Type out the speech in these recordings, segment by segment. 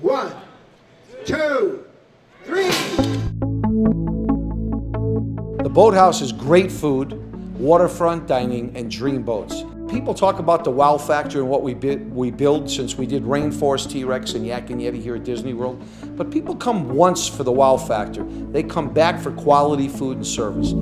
One, two, three. The boathouse is great food, waterfront dining, and dream boats. People talk about the wow factor and what we, we build since we did Rainforest T-Rex and Yak and Yeti here at Disney World. But people come once for the wow factor. They come back for quality food and service.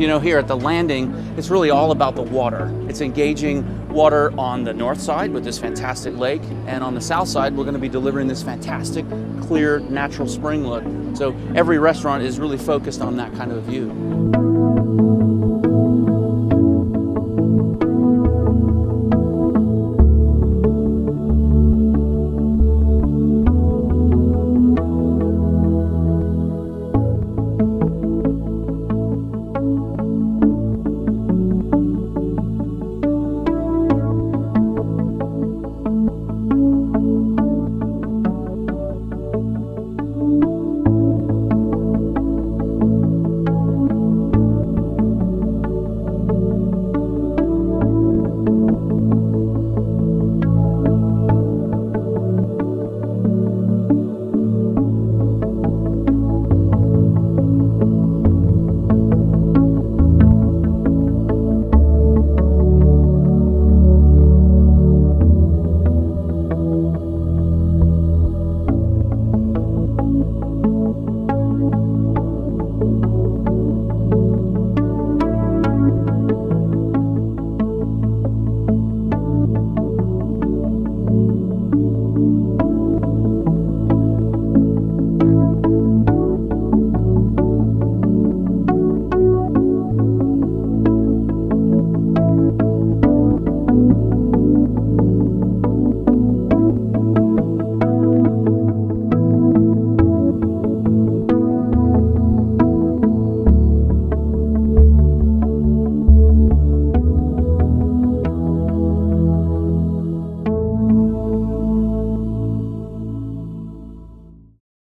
You know, here at the landing, it's really all about the water. It's engaging water on the north side with this fantastic lake, and on the south side, we're going to be delivering this fantastic, clear, natural spring look. So every restaurant is really focused on that kind of view.